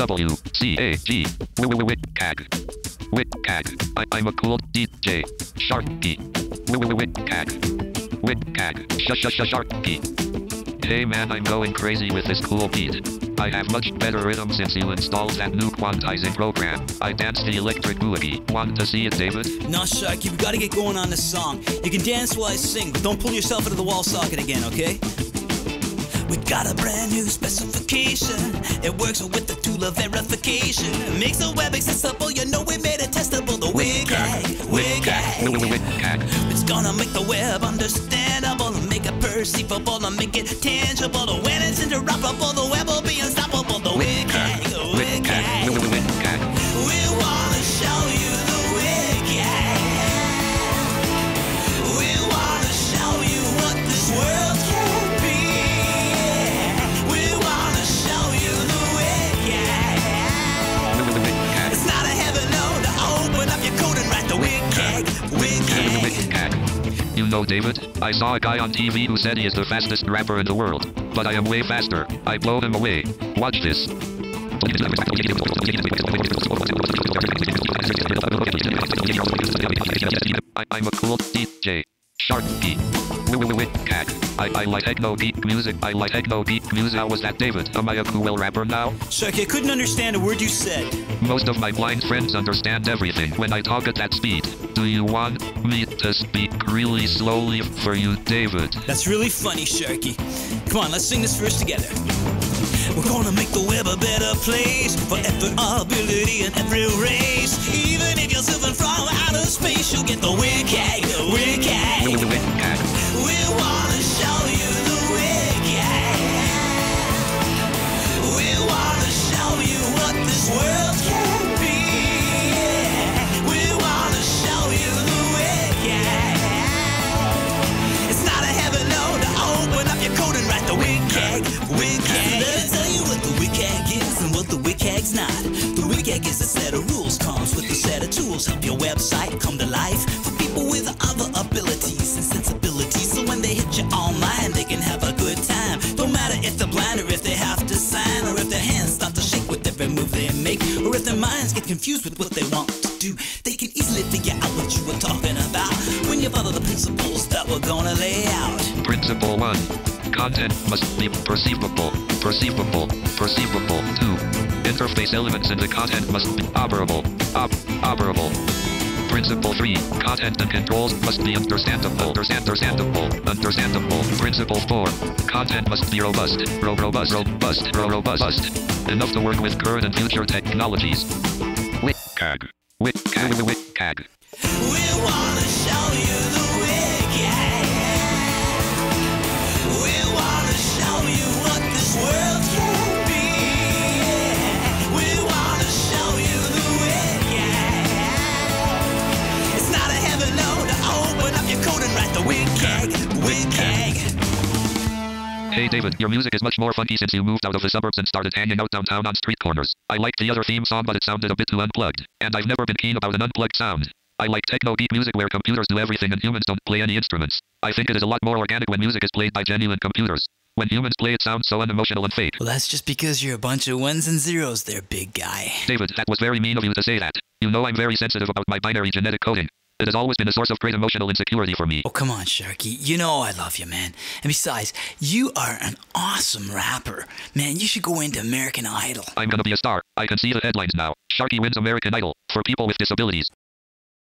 W C A G Wickag. Wickag. I- I'm a cool DJ. Sharky. Wickag. Wickag. Shush shush shush Sharky. Hey man, I'm going crazy with this cool beat. I have much better rhythm since you installed that new quantizing program. I dance the electric boogie. Want to see it, David? No, Sharky, we gotta get going on this song. You can dance while I sing, but don't pull yourself into the wall socket again, okay? We got a brand new specification. It works with the tool of verification. Makes the web accessible. You know we made it testable. The WCAG, WCAG. It's gonna make the web understandable and make it perceivable and make it tangible. And when it's interoperable, the web will be unstoppable. The WCAG. WCAG. Know, David, I saw a guy on TV who said he is the fastest rapper in the world. But I am way faster. I blow him away. Watch this. I, I'm a cool DJ. Sharky. Wickag. I, I like techno deep music. I like techno deep music. How was that, David? Am I a cool rapper now? Sharky, I couldn't understand a word you said. Most of my blind friends understand everything when I talk at that speed. Do you want me to speak really slowly for you, David? That's really funny, Sharky. Come on, let's sing this verse together. We're gonna make the web a better place for effort, ability, and every race. Even if you're surfing from outer space, you'll get the WCAG, your code and write the WCAG, WCAG. Let me tell you what the WCAG is and what the WCAG's not. The WCAG is a set of rules, comes with a set of tools, help your website come to life for people with other abilities and sensibilities. So when they hit you online, they can have a good time. Don't matter if they're blind or if they have to sign or if their hands start to shake with every move they make or if their minds get confused with what they want to do. They can easily figure out what you were talking about when you follow the principles that we're gonna lay out. Principle 1. Content must be perceivable. Perceivable. Perceivable. 2. Interface elements in the content must be operable. Op- operable. Principle 3. Content and controls must be understandable. Understand- Understandable. Understandable. Principle 4. Content must be robust. Ro- robust. Robust. Ro- robust. Enough to work with current and future technologies. Wickag. Wickag. Wickag. We wanna show you WCAG. Hey David, your music is much more funky since you moved out of the suburbs and started hanging out downtown on street corners. I liked the other theme song but it sounded a bit too unplugged, and I've never been keen about an unplugged sound. I like techno beat music where computers do everything and humans don't play any instruments. I think it is a lot more organic when music is played by genuine computers. When humans play it sounds so unemotional and fake. Well, that's just because you're a bunch of ones and zeros there, big guy. David, that was very mean of you to say that. You know I'm very sensitive about my binary genetic coding. It has always been a source of great emotional insecurity for me. Oh, come on, Sharky. You know I love you, man. And besides, you are an awesome rapper. Man, you should go into American Idol. I'm gonna be a star. I can see the headlines now. Sharky wins American Idol for people with disabilities.